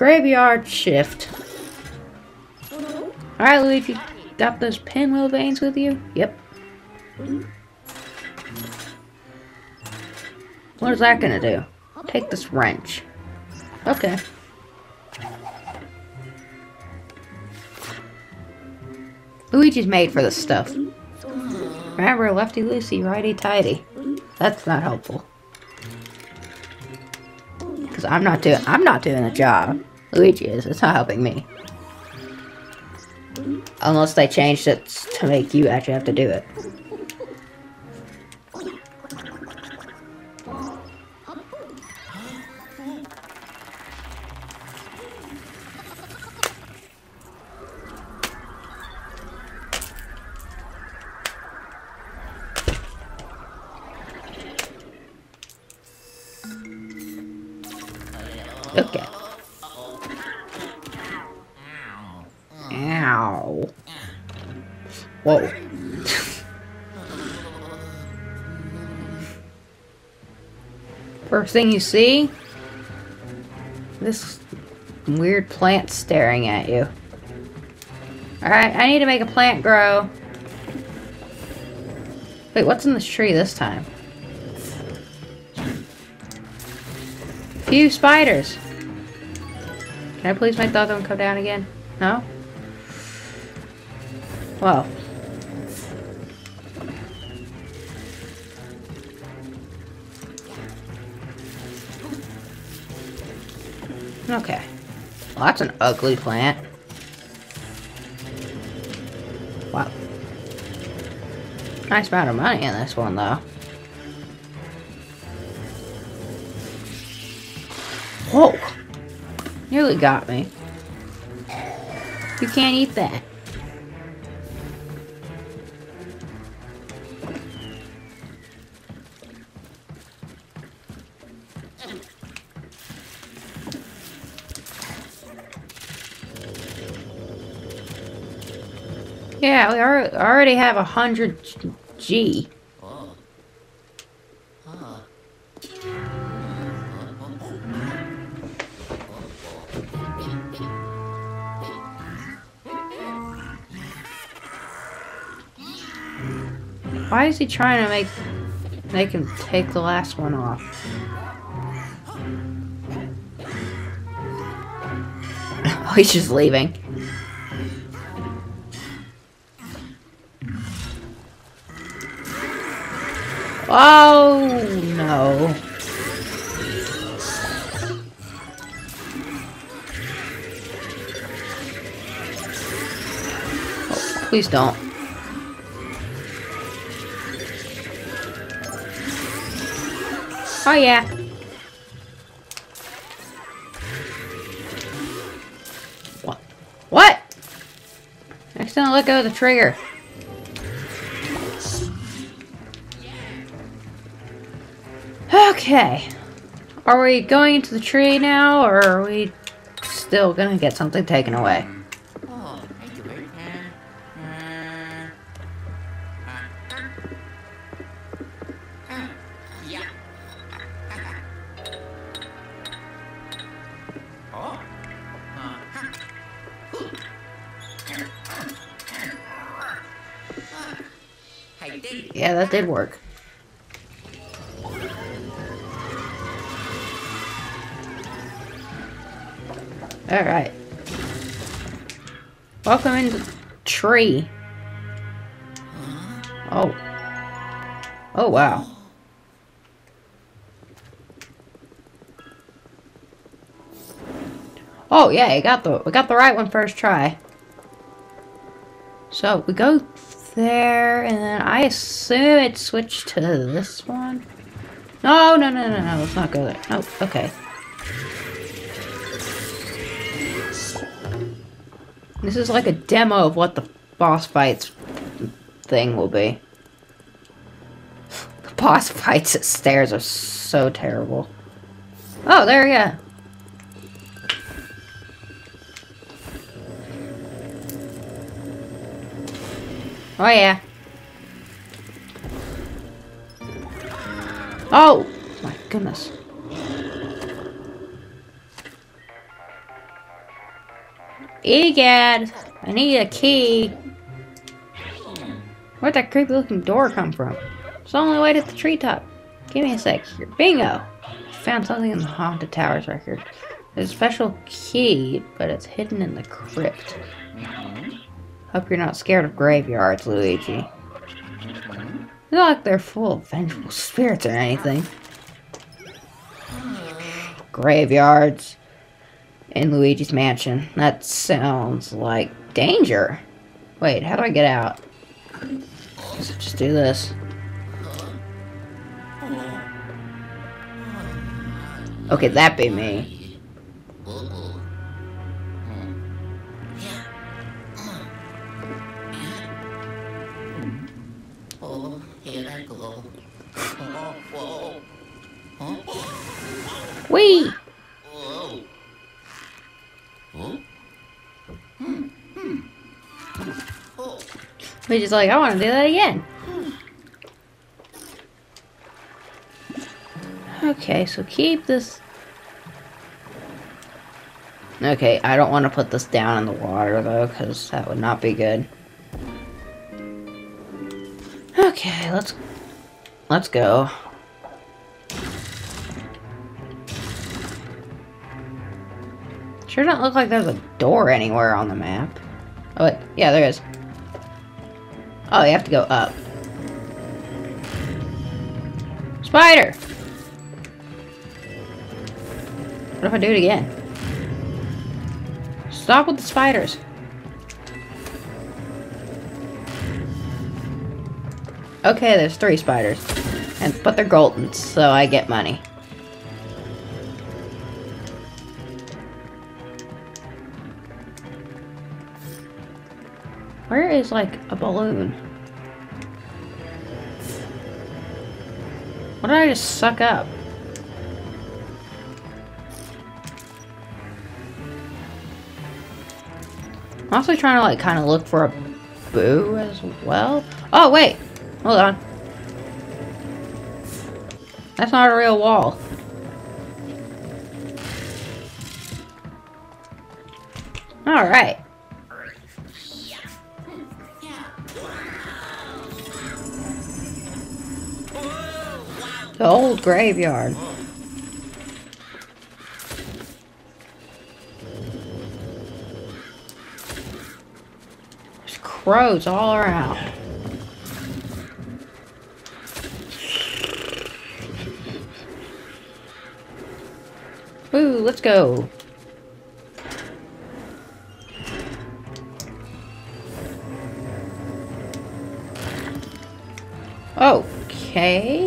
Graveyard shift. Alright, Luigi. Got those pinwheel vanes with you? Yep. What is that gonna do? Take this wrench. Okay. Luigi's made for this stuff. Remember, lefty loosey, righty tighty. That's not helpful. Cause I'm not doing I'm not doing the job. Luigi is. It's not helping me. Unless they changed it to make you actually have to do it. First thing you see? This weird plant staring at you. Alright, I need to make a plant grow. Wait, what's in this tree this time? Few spiders. Can I please make the other one come down again? No? Well. Okay. Well, that's an ugly plant. Wow. Nice amount of money in this one, though. Whoa! Nearly got me. You can't eat that. Yeah, we already have a hundred G. Why is he trying to make make him take the last one off? oh, he's just leaving. Oh no. Oh, please don't. Oh yeah. What? What? Accidentally let go of the trigger. Okay. Are we going into the tree now, or are we still gonna get something taken away? Yeah, that did work. Alright. Welcome into the tree. Oh. Oh, wow. Oh, yeah, we got the we got the right one first try. So, we go there, and then I assume it switched to this one. No, no, no, no, no, let's not go there. Oh, okay. This is like a demo of what the boss fights thing will be. The boss fights at stairs are so terrible. Oh, there we go. Oh yeah. Oh my goodness. Egad! I need a key. Where'd that creepy looking door come from? It's the only way to the treetop. Give me a sec here. Bingo! Found something in the Haunted Towers record. There's a special key, but it's hidden in the crypt. Hope you're not scared of graveyards, Luigi. It's not like they're full of vengeful spirits or anything. Graveyards in Luigi's mansion. That sounds like danger. Wait, how do I get out? Just do this. Okay, that be me. Oh, here I go. Oh, Luigi's like, I want to do that again. Okay, so keep this. Okay, I don't want to put this down in the water though, because that would not be good. Okay, let's let's go. Sure doesn't look like there's a door anywhere on the map. Oh wait, yeah, there is. Oh, you have to go up. Spider! What if I do it again? Stop with the spiders. Okay, there's three spiders. And but they're golden, so I get money. Where is like a balloon? What did I just suck up? I'm also trying to like kind of look for a boo as well. Oh wait, hold on. That's not a real wall. All right. The old graveyard. There's crows all around. Ooh, let's go. Okay.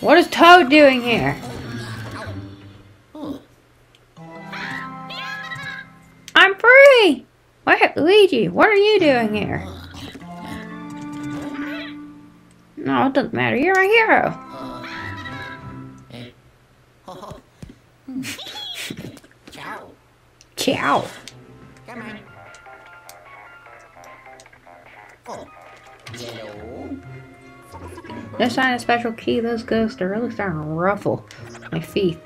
What is Toad doing here? I'm free! What, Luigi, what are you doing here? No, it doesn't matter. You're my hero. ciao. Ciao. No sign of special key. Those ghosts are really starting to ruffle my feet.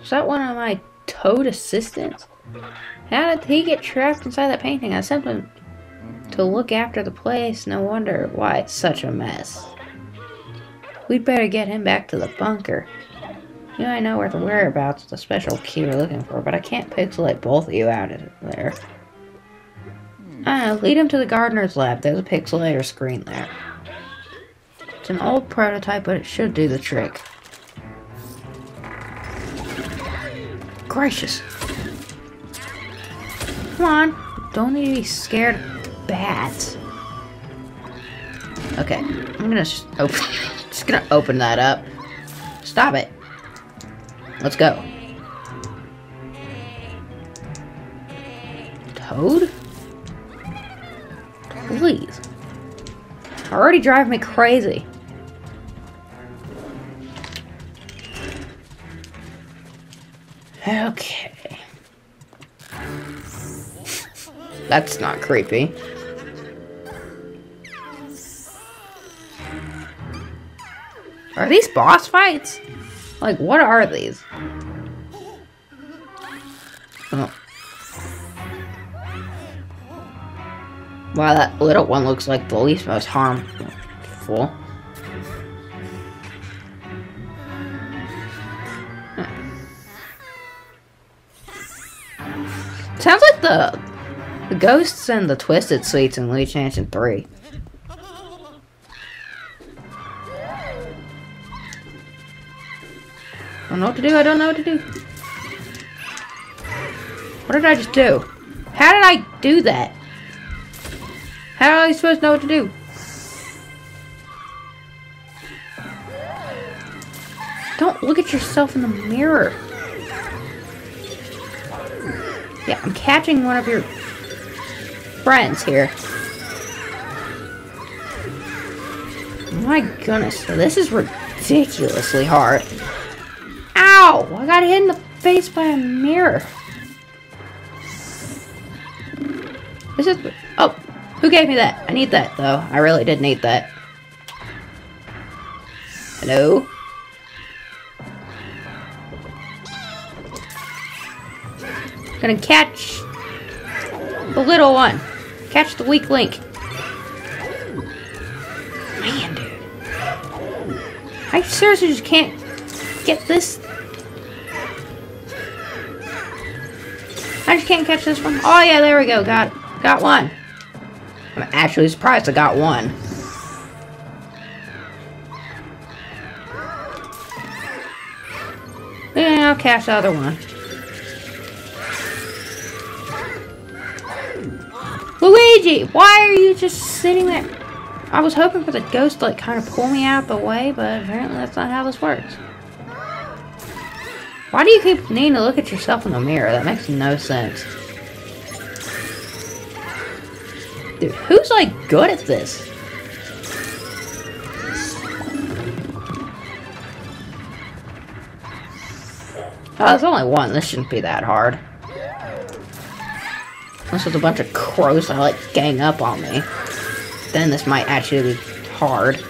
Is that one of my toad assistants? How did he get trapped inside that painting? I sent him to look after the place. No wonder why it's such a mess. We'd better get him back to the bunker. You know, I know where the whereabouts of the special key we're looking for, but I can't pixelate both of you out of there. Ah, lead him to the gardener's lab. There's a pixelator screen there. It's an old prototype, but it should do the trick. Gracious. Come on. Don't need to be scared of bats. Okay, I'm gonna just open, just gonna open that up. Stop it. Let's go. Toad? Please. Already drive me crazy. Okay. That's not creepy. Are these boss fights? Like, what are these? Oh. Wow, that little one looks like the least most harmful. Sounds like the the ghosts and the Twisted Suites in Luigi Mansion 3. I don't know what to do, I don't know what to do. What did I just do? How did I do that? How are I supposed to know what to do? Don't look at yourself in the mirror. Yeah, I'm catching one of your friends here. My goodness, this is ridiculously hard. Ow! I got hit in the face by a mirror. This is... Oh, who gave me that? I need that, though. I really did need that. Hello? Gonna catch the little one. Catch the weak link. Man, dude. I seriously just can't get this. I just can't catch this one. Oh yeah, there we go. Got got one. I'm actually surprised I got one. Yeah, I'll catch the other one. Luigi, why are you just sitting there? I was hoping for the ghost to like kind of pull me out the way, but apparently that's not how this works. Why do you keep needing to look at yourself in the mirror? That makes no sense. Dude, who's like good at this? Oh, there's only one. This shouldn't be that hard. Unless there's a bunch of crows that like gang up on me. Then this might actually be hard.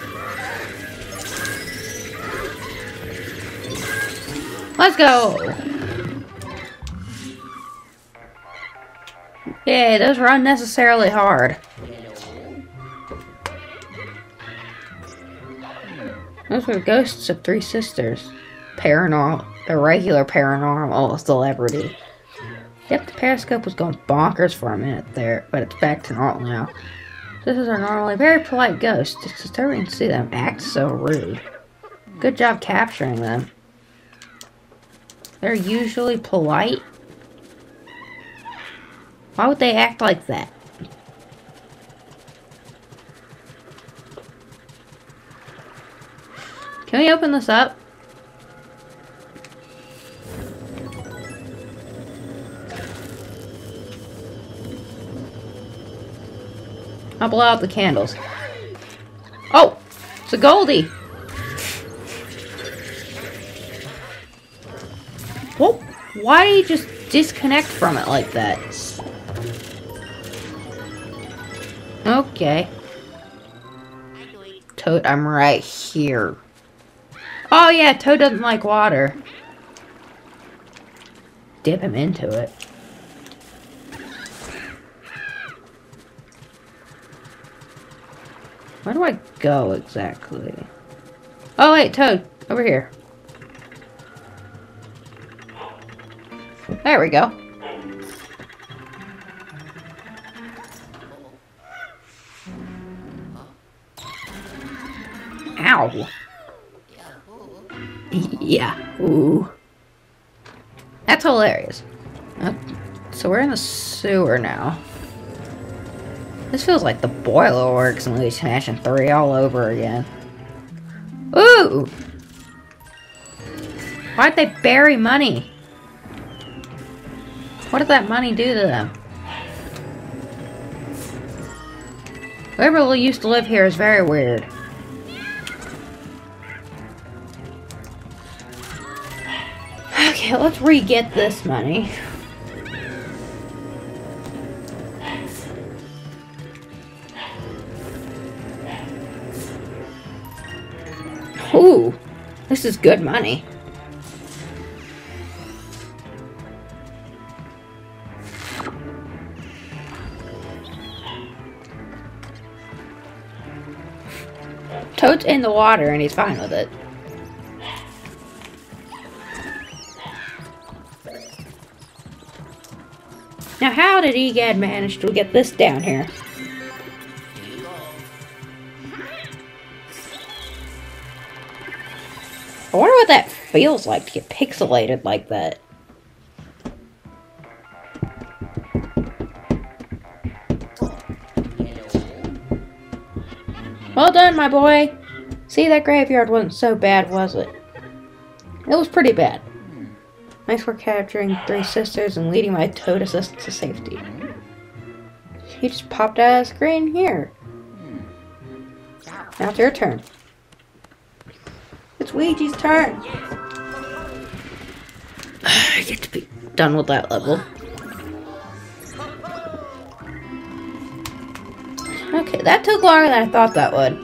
Let's go! Yay, those were unnecessarily hard. Those were ghosts of three sisters. Paranormal, a regular paranormal celebrity. Yep, the periscope was going bonkers for a minute there, but it's back to normal now. This is our normally very polite ghost. It's disturbing to see them act so rude. Good job capturing them. They're usually polite. Why would they act like that? Can we open this up? I'll blow out the candles. Oh! It's a Goldie! Well, why just disconnect from it like that? Okay. Toad, I'm right here. Oh yeah, Toad doesn't like water. Dip him into it. Where do I go exactly? Oh wait, Toad, over here. There we go. Ow. Yeah. Ooh. That's hilarious. Uh, so we're in the sewer now. This feels like the Boiler Works Luigi Mansion 3 all over again. Ooh! Why'd they bury money? What did that money do to them? Whoever used to live here is very weird. Okay, let's re-get this money. This is good money. Toad's in the water and he's fine with it. Now how did Egad manage to get this down here? Feels like to get pixelated like that. Well done, my boy. See, that graveyard wasn't so bad, was it? It was pretty bad. Nice work capturing three sisters and leading my toad assistant to safety. He just popped out of the screen here. Now it's your turn. It's Ouija's turn. I get to be done with that level. Okay, that took longer than I thought that would.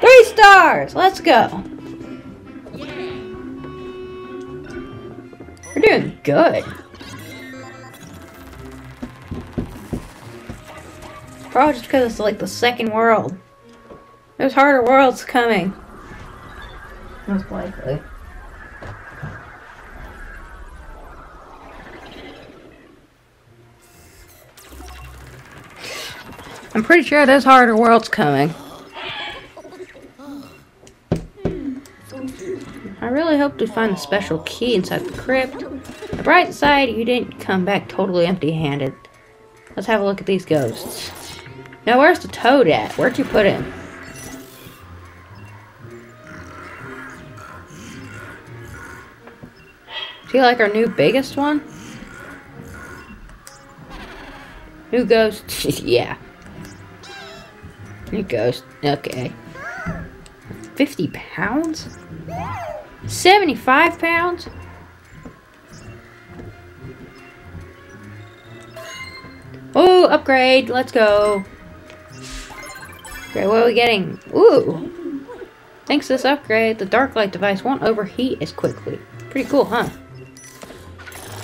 Three stars! Let's go. We're doing good. Probably just because it's like the second world. There's harder worlds coming. Most likely. I'm pretty sure there's harder worlds coming. I really hope to find the special key inside the crypt. The bright side, you didn't come back totally empty-handed. Let's have a look at these ghosts. Now, where's the toad at? Where'd you put him? Is he like our new biggest one? New ghost? yeah. New ghost. Okay. 50 pounds? 75 pounds? Oh, upgrade. Let's go. Okay, what are we getting? Ooh. Thanks to this upgrade, the dark light device won't overheat as quickly. Pretty cool, huh?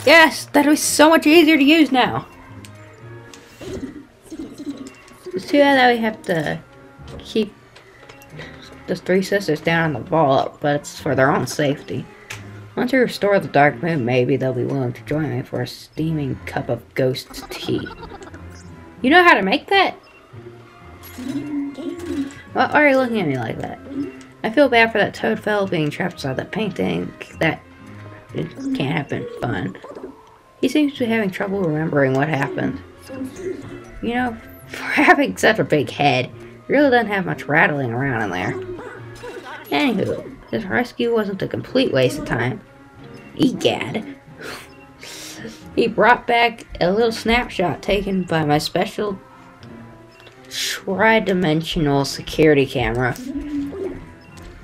Yes, that'll be so much easier to use now. Too that we have to keep the three sisters down in the vault, but it's for their own safety. Once we restore the Dark Moon, maybe they'll be willing to join me for a steaming cup of ghost tea. You know how to make that? Why are you looking at me like that? I feel bad for that toad fellow being trapped inside the painting. That it can't have been fun. He seems to be having trouble remembering what happened. You know, for having such a big head, he really doesn't have much rattling around in there. Anywho, his rescue wasn't a complete waste of time. Egad. He brought back a little snapshot taken by my special tri-dimensional security camera.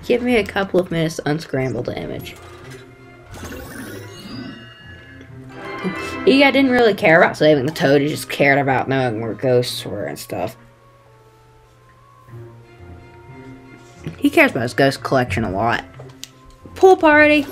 Give me a couple of minutes to unscramble the image. Egad didn't really care about saving the toad, he just cared about knowing where ghosts were and stuff. He cares about his ghost collection a lot. Pool party!